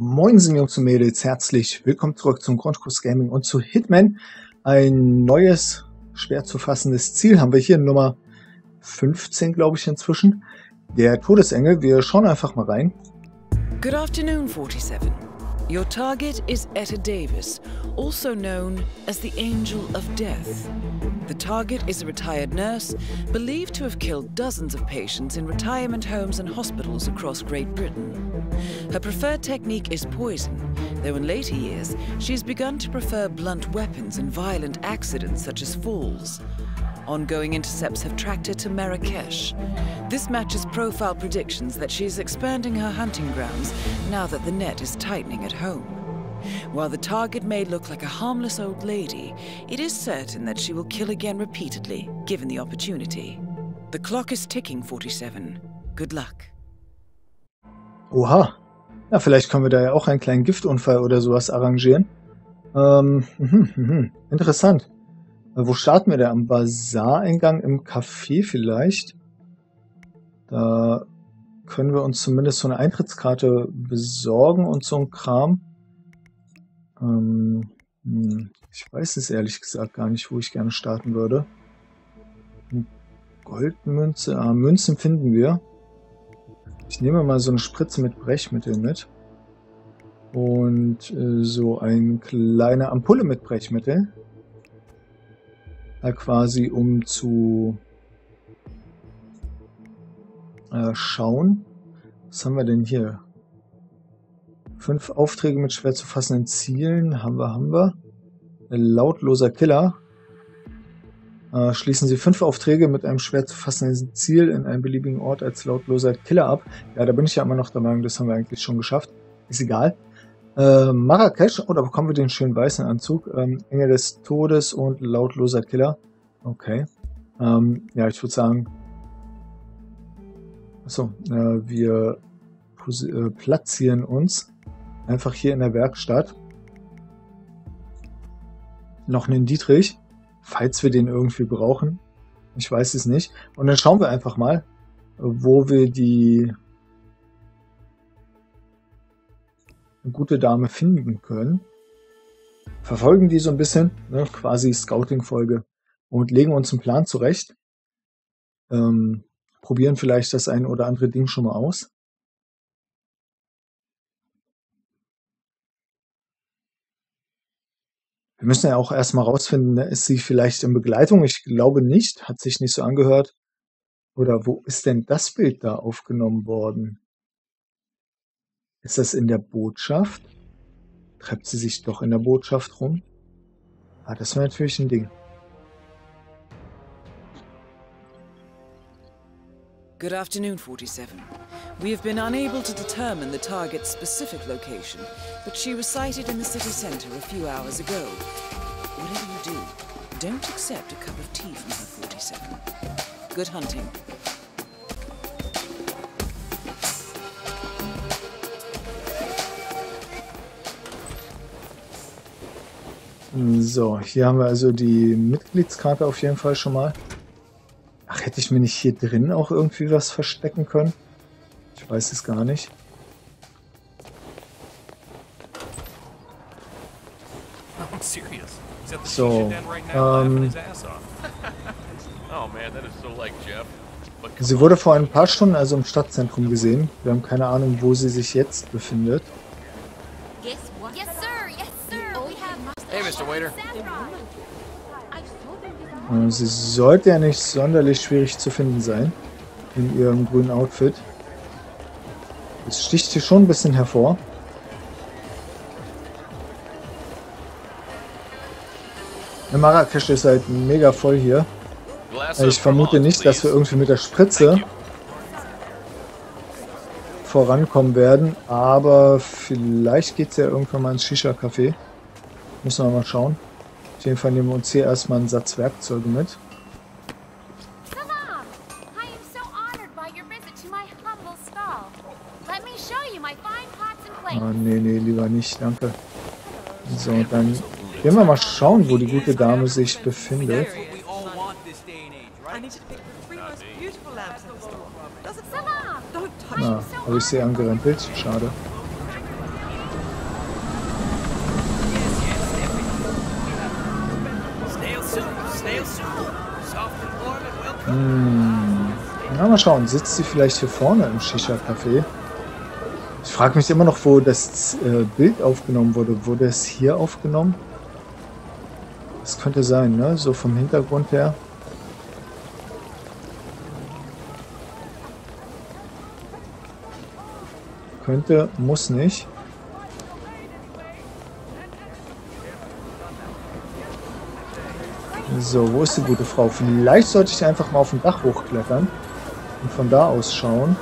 Moinsen Jungs und Mädels, herzlich willkommen zurück zum Grundkurs Gaming und zu Hitman. Ein neues, schwer zu fassendes Ziel haben wir hier, Nummer 15 glaube ich inzwischen. Der Todesengel, wir schauen einfach mal rein. Good afternoon, 47. Your target is Etta Davis, also known as the Angel of Death. The target is a retired nurse, believed to have killed dozens of patients in retirement homes and hospitals across Great Britain. Her preferred technique is poison, though in later years she has begun to prefer blunt weapons in violent accidents such as falls. Ongoing intercepts have tracked her to Marrakesh. This matches profile predictions that she is expanding her hunting grounds now that the net is tightening at home. While the target may look like a harmless old lady, it is certain that she will kill again repeatedly, given the opportunity. The clock is ticking, 47. Good luck. Oha. Ja, vielleicht können wir da ja auch einen kleinen Giftunfall oder sowas arrangieren. Ähm, mhm, mhm. interessant. Äh, wo starten wir da? Am Bazar-Eingang im Café vielleicht? Da können wir uns zumindest so eine Eintrittskarte besorgen und so ein Kram. Ähm, hm, ich weiß es ehrlich gesagt gar nicht, wo ich gerne starten würde. Goldmünze, ah, Münzen finden wir. Ich nehme mal so eine Spritze mit Brechmittel mit. Und äh, so eine kleine Ampulle mit Brechmittel. Äh, quasi um zu äh, schauen. Was haben wir denn hier? Fünf Aufträge mit schwer zu fassenden Zielen. Haben wir, haben wir. Ein lautloser Killer. Äh, schließen Sie fünf Aufträge mit einem schwer zu fassenden Ziel in einem beliebigen Ort als lautloser Killer ab. Ja, da bin ich ja immer noch der Meinung, das haben wir eigentlich schon geschafft. Ist egal. Äh, Marrakesch, oh, bekommen wir den schönen weißen Anzug. Ähm, Engel des Todes und lautloser Killer. Okay. Ähm, ja, ich würde sagen, achso, äh, wir äh, platzieren uns einfach hier in der Werkstatt. Noch einen Dietrich, falls wir den irgendwie brauchen. Ich weiß es nicht. Und dann schauen wir einfach mal, wo wir die eine gute Dame finden können. Verfolgen die so ein bisschen, ne, quasi Scouting-Folge und legen uns einen Plan zurecht. Ähm, probieren vielleicht das ein oder andere Ding schon mal aus. Wir müssen ja auch erstmal rausfinden, ne, ist sie vielleicht in Begleitung? Ich glaube nicht, hat sich nicht so angehört. Oder wo ist denn das Bild da aufgenommen worden? Ist das in der Botschaft? Treibt sie sich doch in der Botschaft rum? Ah, das wäre natürlich ein Ding. Good afternoon, 47. We have been unable to determine the target's specific location, but she was sighted in the city center a few hours ago. Whatever you do, don't accept a cup of tea from her, 47. Good hunting. So, hier haben wir also die Mitgliedskarte auf jeden Fall schon mal. Ach, hätte ich mir nicht hier drin auch irgendwie was verstecken können? Ich weiß es gar nicht. So, ähm, sie wurde vor ein paar Stunden also im Stadtzentrum gesehen. Wir haben keine Ahnung, wo sie sich jetzt befindet. Sie sollte ja nicht sonderlich schwierig zu finden sein. In ihrem grünen Outfit. Das sticht hier schon ein bisschen hervor. Der Marrakesch ist halt mega voll hier. Ich vermute nicht, dass wir irgendwie mit der Spritze vorankommen werden, aber vielleicht geht es ja irgendwann mal ins Shisha-Café. Müssen wir mal schauen. Auf jeden Fall nehmen wir uns hier erstmal einen Satz Werkzeuge mit. Ah, nee, nee, lieber nicht, danke. So, dann gehen wir mal schauen, wo die gute Dame sich befindet. Na, habe ich sie angerempelt? Schade. Hm. Na, mal schauen. Sitzt sie vielleicht hier vorne im Shisha-Café? Ich frage mich immer noch, wo das äh, Bild aufgenommen wurde. Wurde es hier aufgenommen? Das könnte sein, ne? So vom Hintergrund her. Könnte, muss nicht. So, wo ist die gute Frau? Vielleicht sollte ich einfach mal auf dem Dach hochklettern und von da aus schauen.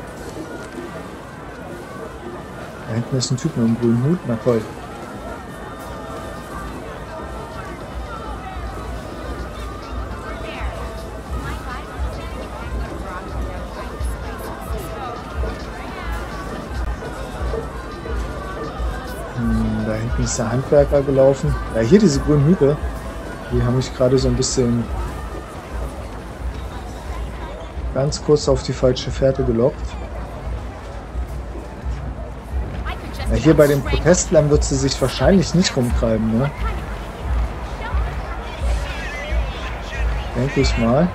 Da hinten ist ein Typ mit einem grünen Hut. Na toll. Hm, da hinten ist der Handwerker gelaufen. Ja, hier diese grünen Hüte. Die haben mich gerade so ein bisschen ganz kurz auf die falsche Fährte gelockt. Ja, hier bei den Protestlern wird sie sich wahrscheinlich nicht rumtreiben, ne? Denke ich mal.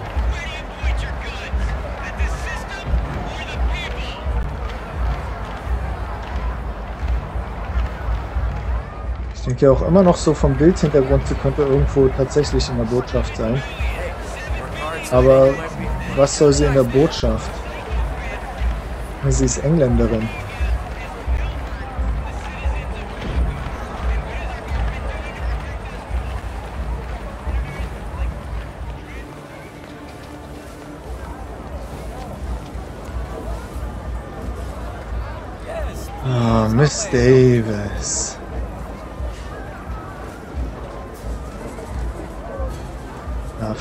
Denke ja auch immer noch so vom Bildhintergrund, sie könnte irgendwo tatsächlich in der Botschaft sein. Aber was soll sie in der Botschaft? Sie ist Engländerin. Ah, Miss Davis.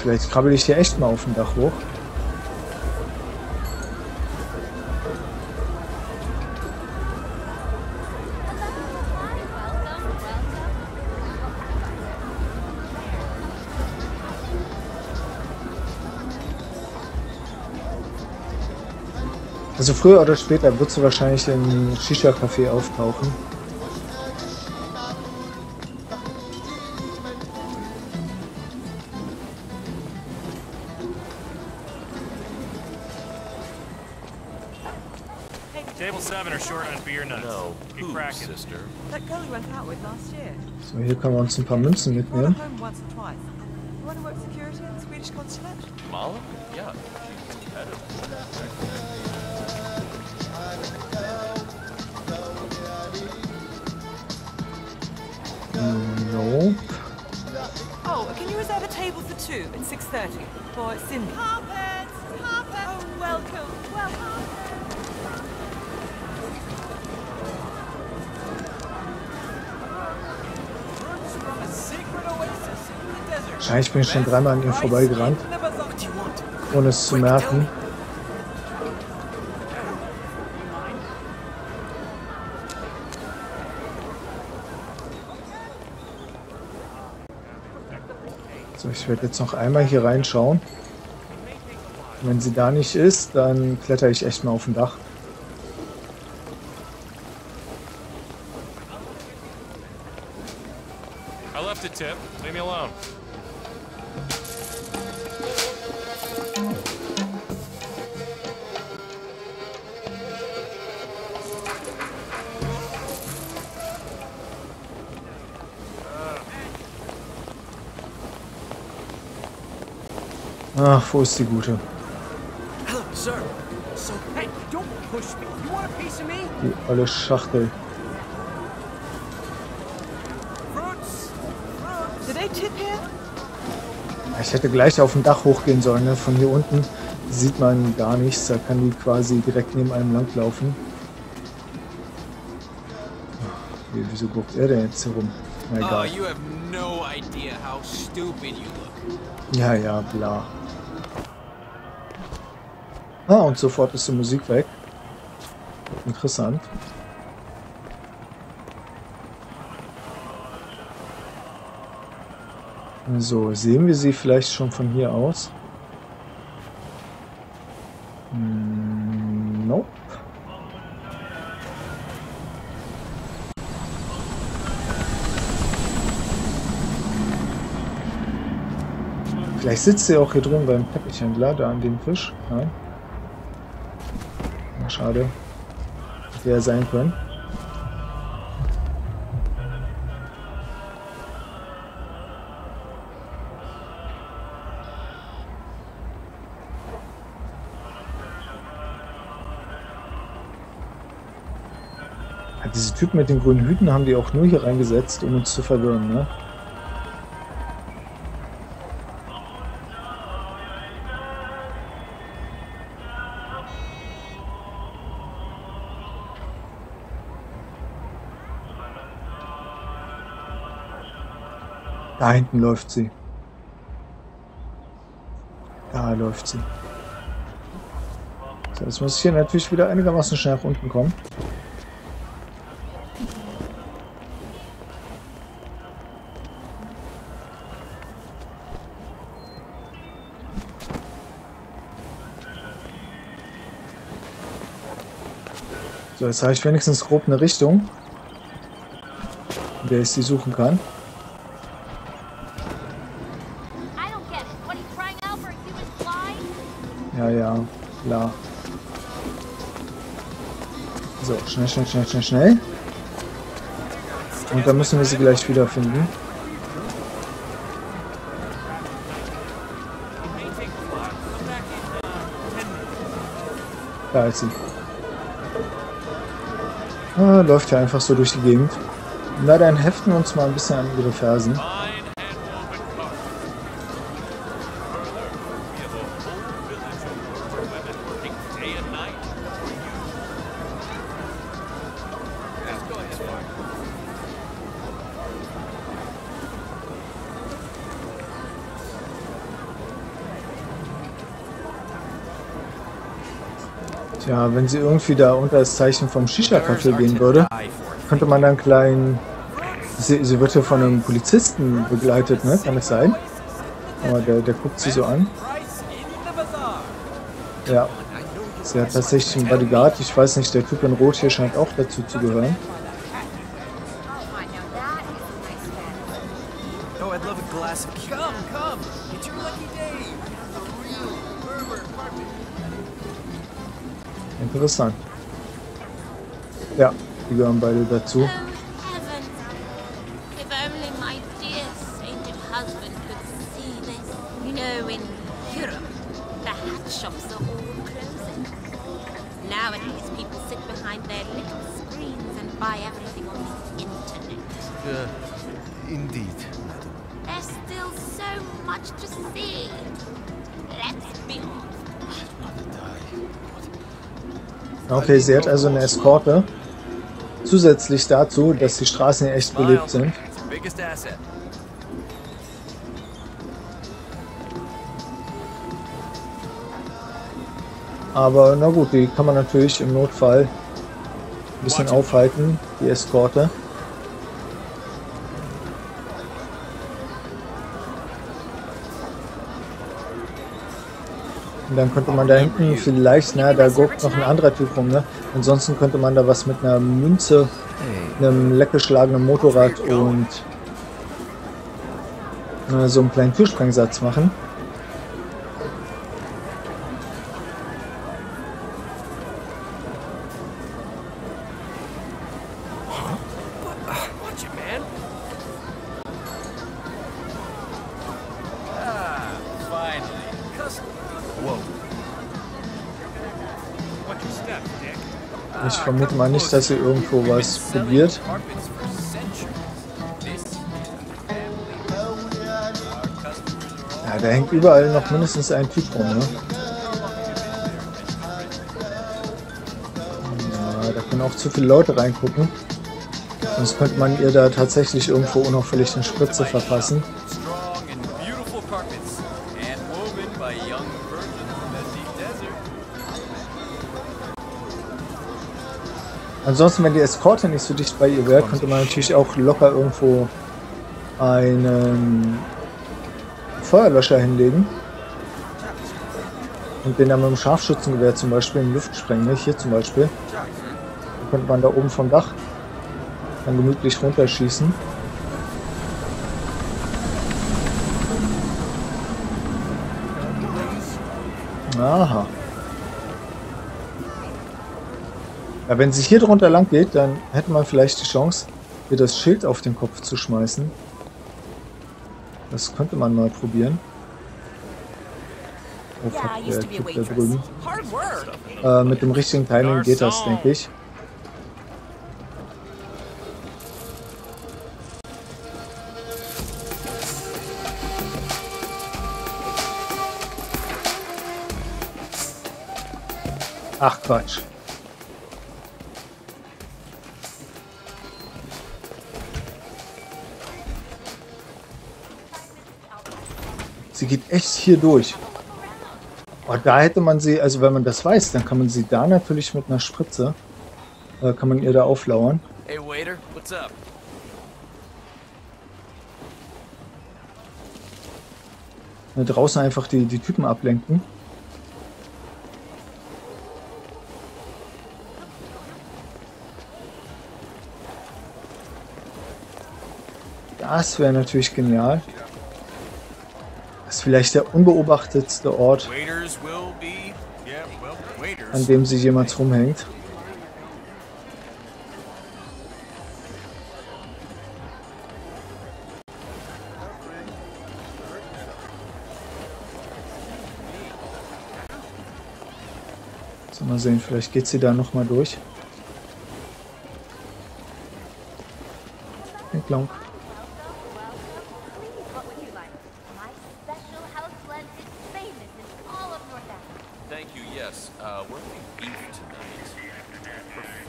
Vielleicht krabbel ich hier echt mal auf dem Dach hoch. Also früher oder später wird sie wahrscheinlich im Shisha-Café auftauchen. So, hier können wir uns ein paar Münzen Brought her mitnehmen. home once or twice. You want to work security in the Swedish consulate? Mala? Yeah, she's competitive. No. Oh, can you reserve a table for two at 6.30 for Cindy? Wahrscheinlich bin ich schon dreimal an ihr vorbeigerannt, ohne es zu merken. So, ich werde jetzt noch einmal hier reinschauen. Wenn sie da nicht ist, dann kletter ich echt mal auf dem Dach. I left a tip. Leave me alone. Ach, wo ist die Gute? Hello, sir. So, hey, don't push me. You want a piece of me? Die olle Schachtel. Ich hätte gleich auf dem Dach hochgehen sollen. Ne? Von hier unten sieht man gar nichts. Da kann die quasi direkt neben einem langlaufen. Wie- Wieso guckt er denn jetzt hier rum? Na egal. you have no idea how stupid you look. Ja, ja, bla. Ah, und sofort ist die Musik weg. Interessant. So, sehen wir sie vielleicht schon von hier aus? Hm, nope. Vielleicht sitzt sie auch hier drüben beim Teppichhändler, da an dem Fisch. Nein. Na, schade. Hätte ja sein können. Diese Typen mit den grünen Hüten haben die auch nur hier reingesetzt, um uns zu verwirren, ne? Da hinten läuft sie. Da läuft sie. So, jetzt muss ich hier natürlich wieder einigermaßen schnell nach unten kommen. So, jetzt habe ich wenigstens grob eine Richtung, in der ich sie suchen kann. Klar. So, schnell, schnell, schnell, schnell, schnell. Und dann müssen wir sie gleich wiederfinden. Da ist sie. Ah, läuft ja einfach so durch die Gegend. Na, dann heften wir uns mal ein bisschen an ihre Fersen. Wenn sie irgendwie da unter das Zeichen vom Shisha-Café gehen würde, könnte man dann kleinen... Sie, sie wird hier von einem Polizisten begleitet, ne? Kann das sein? Aber der, der guckt sie so an. Ja. Sie hat tatsächlich einen Bodyguard. Ich weiß nicht, der Typ in Rot hier scheint auch dazu zu gehören. Interessant. Ja, die gehören beide dazu. Okay, sie hat also eine Eskorte. Zusätzlich dazu, dass die Straßen hier echt belebt sind. Aber na gut, die kann man natürlich im Notfall ein bisschen aufhalten, die Eskorte. Dann könnte man da hinten vielleicht, na, da guckt noch ein anderer Typ rum, ne? Ansonsten könnte man da was mit einer Münze, einem leckgeschlagenen Motorrad und äh, so einem kleinen Türsprengsatz machen. Ich vermute mal nicht, dass sie irgendwo was probiert. Ja, da hängt überall noch mindestens ein Typ rum, ne? Ja, da können auch zu viele Leute reingucken. Sonst könnte man ihr da tatsächlich irgendwo unauffällig eine Spritze verpassen. Ansonsten, wenn die Eskorte nicht so dicht bei ihr wäre, könnte man natürlich auch locker irgendwo einen Feuerlöscher hinlegen. Und den dann mit dem Scharfschützengewehr zum Beispiel in die Luft sprengen. ne? Hier zum Beispiel. Dann könnte man da oben vom Dach dann gemütlich runterschießen. Aha. Ja, wenn sie hier drunter lang geht, dann hätte man vielleicht die Chance, ihr das Schild auf den Kopf zu schmeißen. Das könnte man mal probieren. Oh fuck, der Typ da drüben. Äh, mit dem richtigen Timing geht das, denke ich. Ach Quatsch. Geht echt hier durch. Oh, da hätte man sie, also wenn man das weiß, dann kann man sie da natürlich mit einer Spritze, äh, kann man ihr da auflauern. Hey, waiter, what's up? Da draußen einfach die, die Typen ablenken. Das wäre natürlich genial. Das ist vielleicht der unbeobachtetste Ort, an dem sich jemand rumhängt. So, mal sehen, vielleicht geht sie da nochmal durch. Hey, Klonk. What would you like? My special house blend is famous in all of North Africa. Thank you, yes. Uh, we're having beef tonight.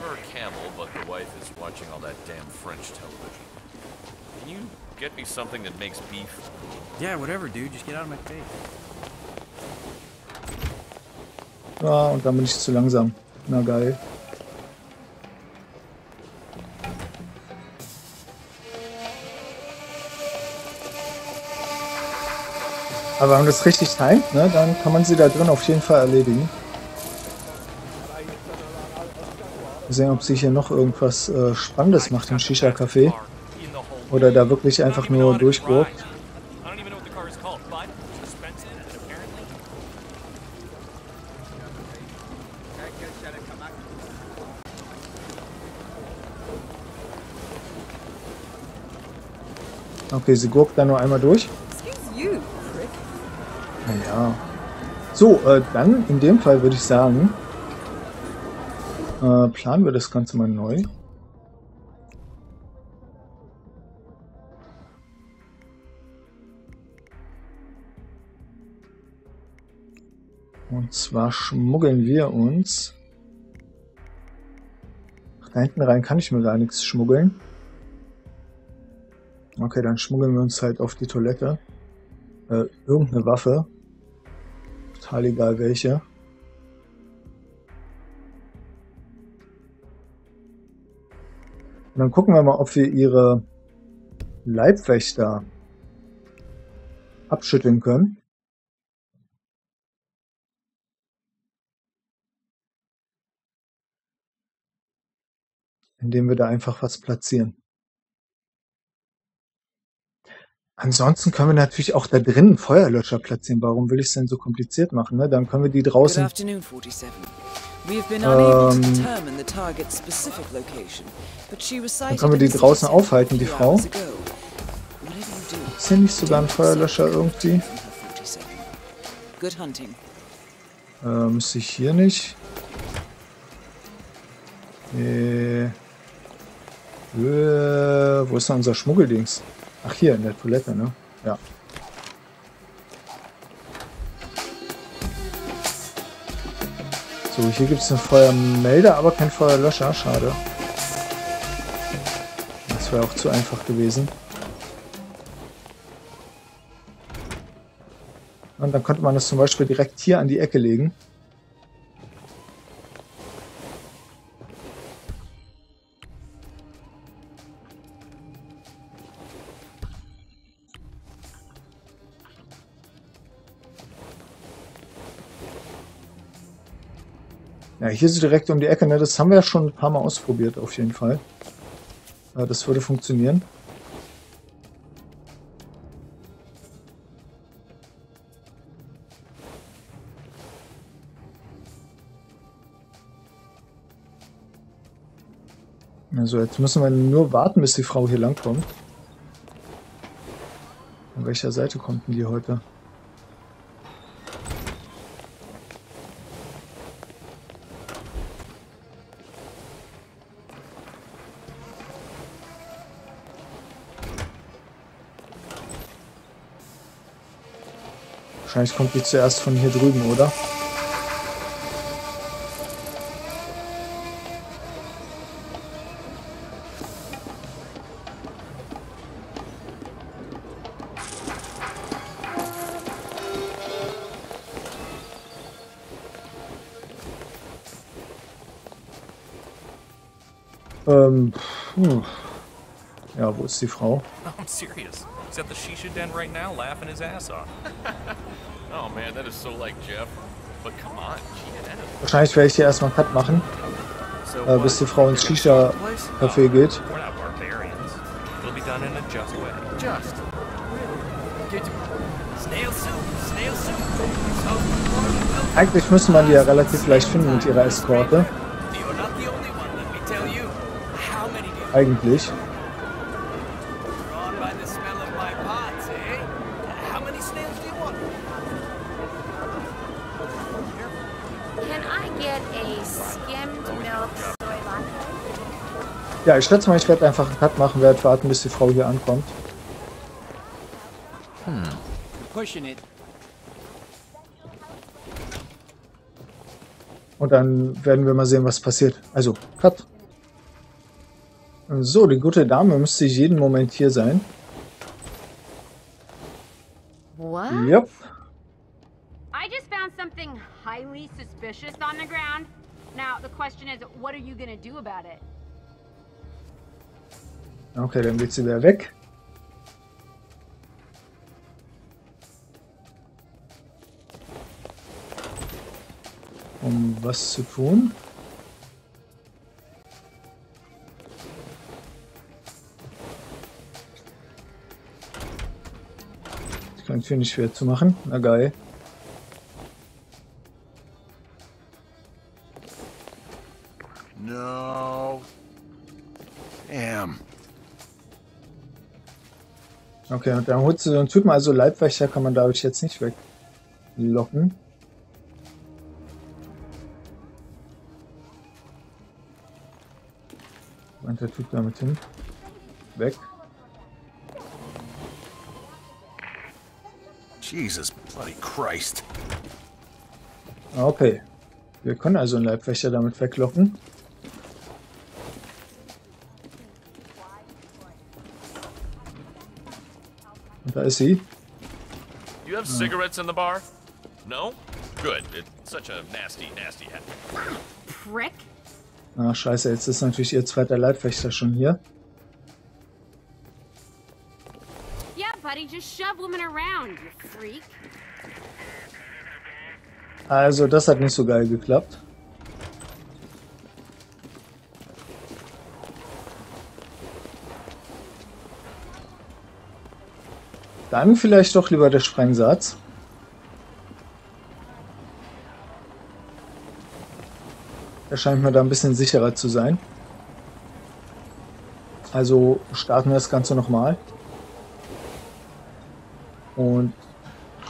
Prefer camel, but the wife is watching all that damn French television. Can you get me something that makes beef? Yeah, whatever, dude. Just get out of my face. Ja, und dann bin ich zu langsam. Na geil. Aber wenn man das richtig timet, ne, dann kann man sie da drin auf jeden Fall erledigen. Mal sehen, ob sie hier noch irgendwas äh, Spannendes macht im Shisha-Café. Oder da wirklich einfach nur apparently Okay, sie gurkt da nur einmal durch. Naja. So, äh, dann in dem Fall würde ich sagen, äh, planen wir das Ganze mal neu. Und zwar schmuggeln wir uns. Da hinten rein kann ich mir gar nichts schmuggeln. Okay, dann schmuggeln wir uns halt auf die Toilette. Äh, irgendeine Waffe. Total egal welche. Und dann gucken wir mal, ob wir ihre Leibwächter abschütteln können. Indem wir da einfach was platzieren. Ansonsten können wir natürlich auch da drin einen Feuerlöscher platzieren. Warum will ich es denn so kompliziert machen? Ne? Dann können wir die draußen afternoon, 47. We have been unable to Ähm, determine the target's specific location, but she was sighted können wir die draußen aufhalten, die Frau? Ist hier nicht sogar ein Feuerlöscher irgendwie? yourself from her, 47. Good hunting. Äh, müsste ich hier nicht. Äh, äh, wo ist denn unser Schmuggeldings? Ach, hier in der Toilette, ne? Ja. So, hier gibt es einen Feuermelder, aber kein Feuerlöscher. Schade. Das wäre auch zu einfach gewesen. Und dann könnte man das zum Beispiel direkt hier an die Ecke legen. hier ist sie direkt um die Ecke, ne? Das haben wir ja schon ein paar Mal ausprobiert, auf jeden Fall. Ja, das würde funktionieren. Also jetzt müssen wir nur warten, bis die Frau hier langkommt. An welcher Seite kommt denn die heute? Wahrscheinlich kommt die zuerst von hier drüben, oder? Ähm. Ja, wo ist die Frau? I'm serious. He's at the shisha den right now laughing his ass off. Oh man, that is so like Jeff. But come on. Wahrscheinlich werde ich hier erstmal Cut machen, So, äh, bis die Frau ins Shisha-Café geht. us the place? We're not barbarians. It'll be done in a just way. Just. Get snail soup, snail soup. So, Eigentlich müsste man die ja relativ leicht finden mit ihrer Eskorte. you're Ja, ich schätze mal, ich werde einfach einen Cut machen, werde warten, bis die Frau hier ankommt. It. Und dann werden wir mal sehen, was passiert. Also, Cut. So, die gute Dame müsste jeden Moment hier sein. What? Yep. I just found something highly suspicious on the ground. Now, the question is, what are you gonna do about it? Okay, dann geht sie wieder weg. Um was zu tun? Ich kann Tür nicht schwer zu machen. Na geil. Okay, und dann holt sie so einen Typen, also Leibwächter kann man dadurch jetzt nicht weglocken. Und der Typ damit hin. Weg. Jesus bloody Christ. Okay. Wir können also einen Leibwächter damit weglocken. Da ist sie. You have cigarettes in the bar? No? Good. It's such a nasty, nasty habit. Prick? Ah, scheiße, jetzt ist natürlich ihr zweiter Leibwächter schon hier. Yeah, buddy, just shove women around, you freak. Also, das hat nicht so geil geklappt. Dann vielleicht doch lieber der Sprengsatz. Der scheint mir da ein bisschen sicherer zu sein. Also starten wir das Ganze nochmal. Und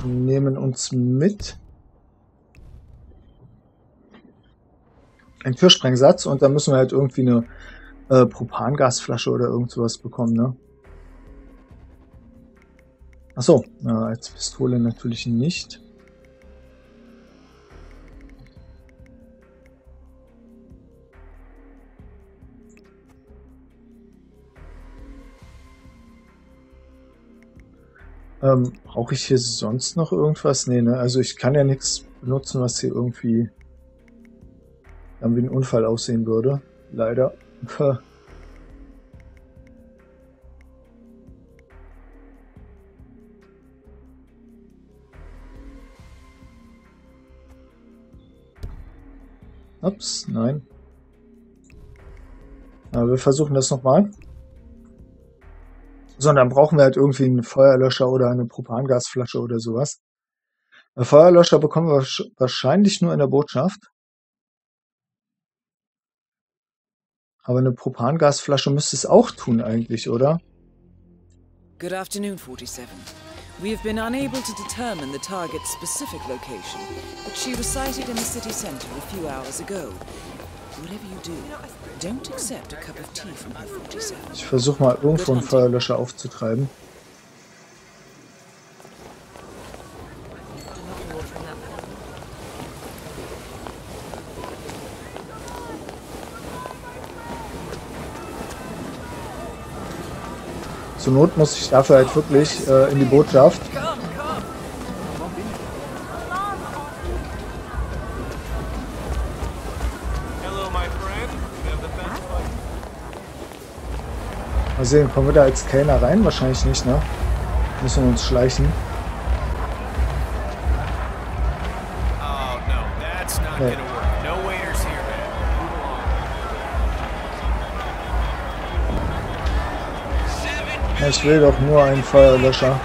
nehmen uns mit einen Türsprengsatz und dann müssen wir halt irgendwie eine äh, Propangasflasche oder irgend sowas bekommen, ne? Achso, äh, als Pistole natürlich nicht. Ähm, brauche ich hier sonst noch irgendwas? Nee, ne? Also ich kann ja nichts benutzen, was hier irgendwie dann wie ein Unfall aussehen würde. Leider. Ups, nein. Aber wir versuchen das nochmal. So, dann brauchen wir halt irgendwie einen Feuerlöscher oder eine Propangasflasche oder sowas. Ein Feuerlöscher bekommen wir wahrscheinlich nur in der Botschaft. Aber eine Propangasflasche müsste es auch tun eigentlich, oder? Good afternoon, 47. We have been unable to determine the target's specific location, but she was sighted in the city center a few hours ago. Whatever you do, don't accept a cup of tea from her 47. Ich versuche mal irgendwo einen Feuerlöscher aufzutreiben. Zur Not muss ich dafür halt wirklich äh, in die Botschaft. Mal sehen, kommen wir da als Kellner rein? Wahrscheinlich nicht, ne? Müssen wir uns schleichen. Oh, no, that's not Nee. gonna work. No Ich will doch nur einen Feuerlöscher.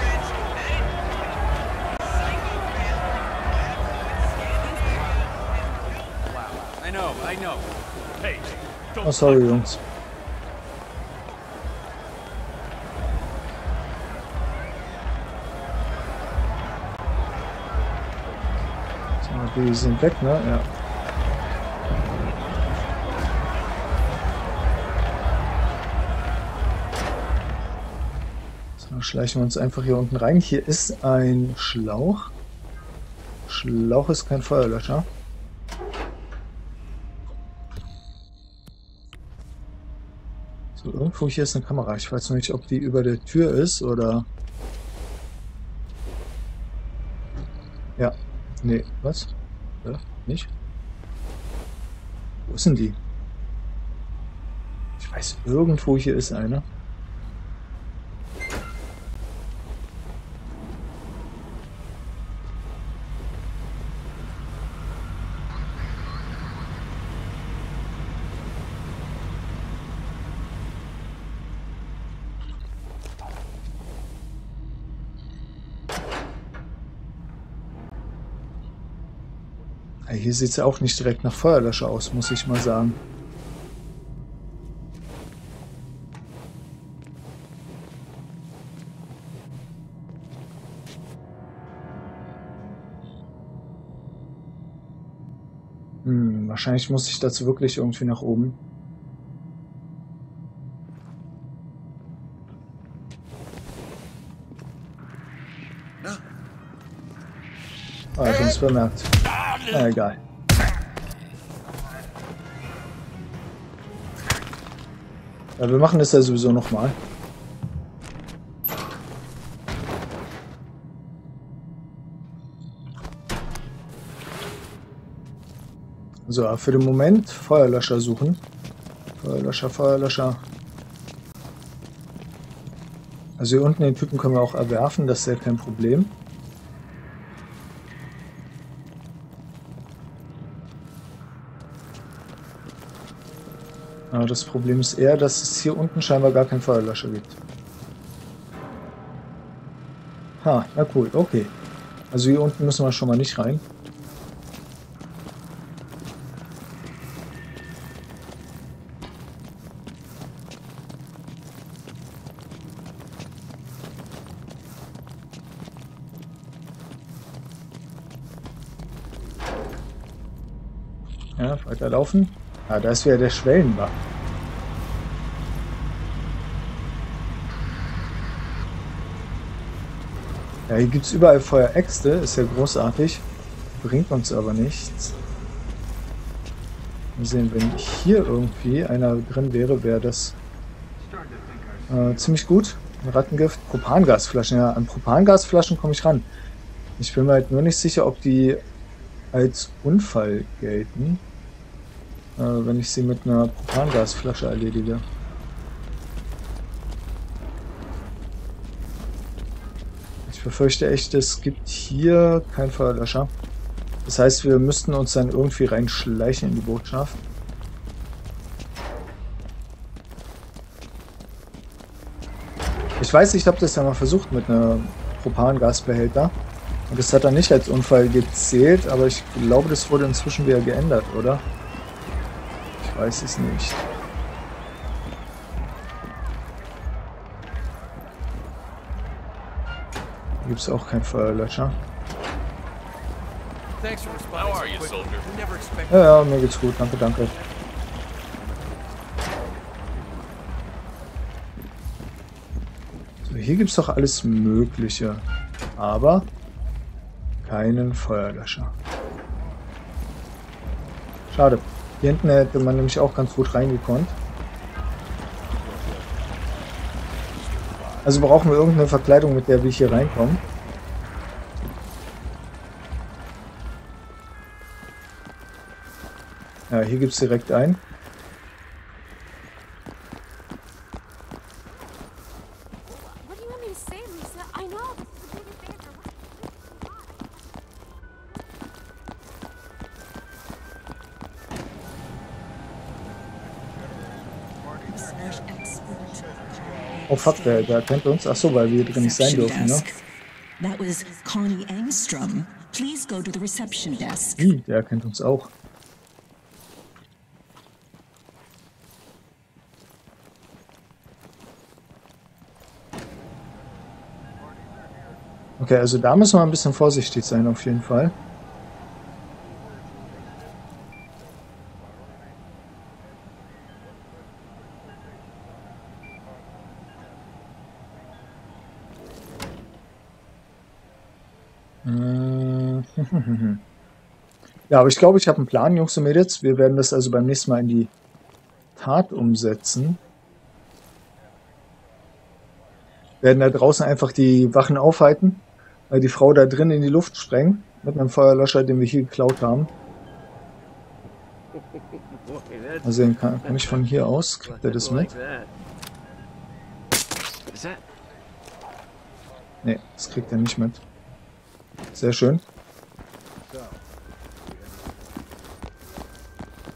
Oh, sorry, Jungs. So, die sind weg, ne? Ja. Schleichen wir uns einfach hier unten rein. Hier ist ein Schlauch. Schlauch ist kein Feuerlöscher. So, irgendwo hier ist eine Kamera. Ich weiß noch nicht, ob die über der Tür ist oder... Ja. Nee, was? Ja, nicht? Wo ist denn die? Ich weiß, irgendwo hier ist eine. Hier sieht es ja auch nicht direkt nach Feuerlöscher aus, muss ich mal sagen. Hm, wahrscheinlich muss ich dazu wirklich irgendwie nach oben. Ah, ich hab's bemerkt. Na, egal. Ja, wir machen das ja sowieso nochmal. So, für den Moment Feuerlöscher suchen. Feuerlöscher, Feuerlöscher. Also hier unten den Typen können wir auch erwerfen, das ist ja kein Problem. Aber das Problem ist eher, dass es hier unten scheinbar gar keinen Feuerlöscher gibt. Ha, na cool, okay. Also hier unten müssen wir schon mal nicht rein. Ja, weiterlaufen. Ah, da ist wieder der Schwellenbach. Ja, hier gibt es überall Feueräxte, ist ja großartig. Bringt uns aber nichts. Mal sehen, wenn hier irgendwie einer drin wäre, wäre das äh, ziemlich gut. Rattengift, Propangasflaschen. Ja, an Propangasflaschen komme ich ran. Ich bin mir halt nur nicht sicher, ob die als Unfall gelten, äh, wenn ich sie mit einer Propangasflasche erledige. Ich befürchte echt, es gibt hier keinen Feuerlöscher. Das heißt, wir müssten uns dann irgendwie reinschleichen in die Botschaft. Ich weiß, ich habe das ja mal versucht mit einem Propangasbehälter. Und das hat dann nicht als Unfall gezählt, aber ich glaube, das wurde inzwischen wieder geändert, oder? Ich weiß es nicht. Hier gibt es auch keinen Feuerlöscher. Ja, ja, mir geht's gut. Danke, danke. So, hier es doch alles Mögliche. Aber keinen Feuerlöscher. Schade. Hier hinten hätte man nämlich auch ganz gut reingekonnt. Also brauchen wir irgendeine Verkleidung, mit der wir hier reinkommen. Ja, hier gibt's direkt ein. Fuck, der, der kennt uns. Ach so, weil wir drin nicht sein dürfen, ne? That was Connie Engstrom. Please go to the reception desk. Hm, der kennt uns auch. Okay, also da müssen wir ein bisschen vorsichtig sein, auf jeden Fall. Ja, aber ich glaube, ich habe einen Plan, Jungs und Mädels. Wir werden das also beim nächsten Mal in die Tat umsetzen. Werden da draußen einfach die Wachen aufhalten, weil die Frau da drin in die Luft sprengen mit einem Feuerlöscher, den wir hier geklaut haben. Also den kann, kann ich von hier aus, kriegt er das mit? Ne, das kriegt er nicht mit. Sehr schön.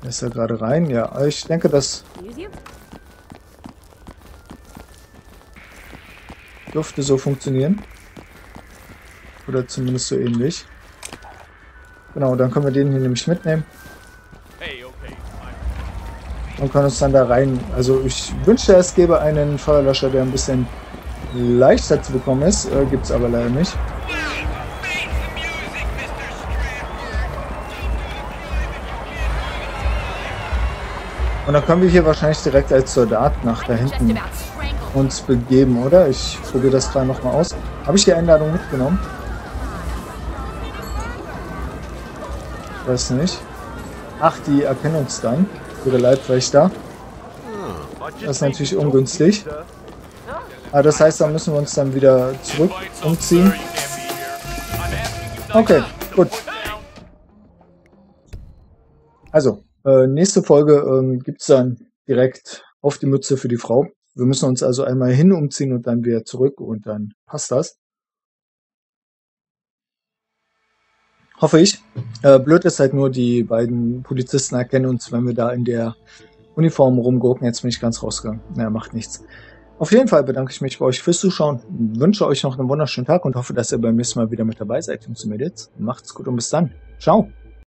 Ist er gerade rein? Ja, ich denke, das dürfte so funktionieren. Oder zumindest so ähnlich. Genau, dann können wir den hier nämlich mitnehmen und können uns dann da rein. Also ich wünschte, es gäbe einen Feuerlöscher, der ein bisschen leichter zu bekommen ist. Äh, Gibt es aber leider nicht. Und dann können wir hier wahrscheinlich direkt als Soldat nach da hinten uns begeben, oder? Ich probiere das gerade nochmal aus. Habe ich die Einladung mitgenommen? Weiß nicht. Ach, die Erkennungsgang für der Leibwächter. Das ist natürlich ungünstig. Aber das heißt, da müssen wir uns dann wieder zurück umziehen. Okay, gut. Also, äh, nächste Folge ähm, gibt's dann direkt auf die Mütze für die Frau. Wir müssen uns also einmal hin umziehen und dann wieder zurück und dann passt das. Hoffe ich. Äh, blöd ist halt nur, die beiden Polizisten erkennen uns, wenn wir da in der Uniform rumgurken. Jetzt bin ich ganz rausgegangen. Naja, macht nichts. Auf jeden Fall bedanke ich mich bei euch fürs Zuschauen. Wünsche euch noch einen wunderschönen Tag und hoffe, dass ihr beim nächsten Mal wieder mit dabei seid, Jungs und Mädels. Macht's gut und bis dann. Ciao.